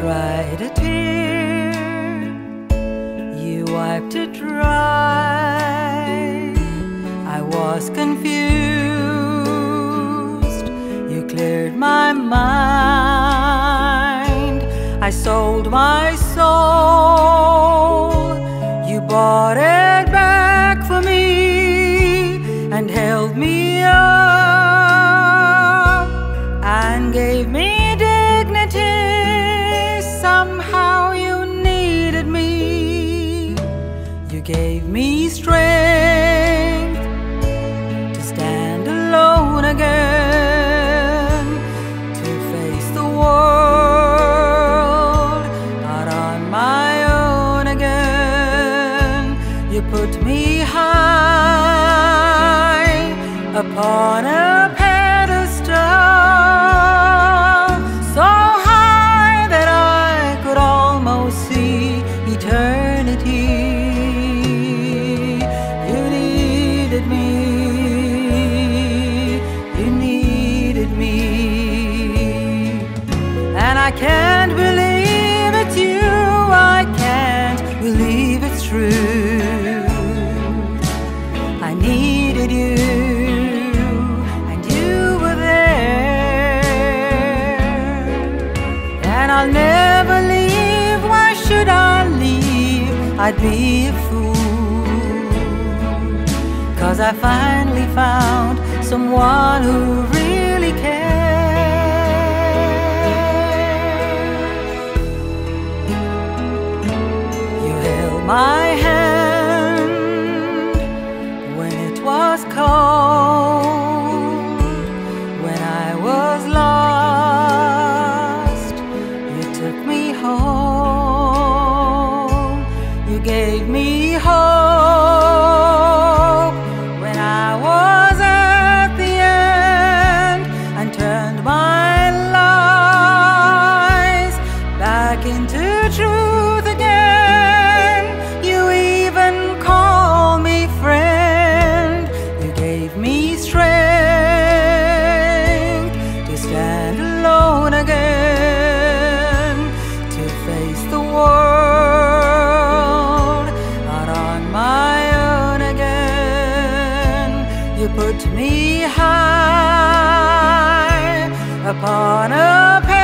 cried a tear, you wiped it dry. I was confused, you cleared my mind. I sold my soul, you bought it put me high upon a pedestal so high that I could almost see eternity. you, needed me, you needed me, and I can't believe it's you. I can't believe it's true. I'll never leave, why should I leave? I'd be a fool. Cause I finally found someone who really cares. You held my hand when it was cold, home, high upon a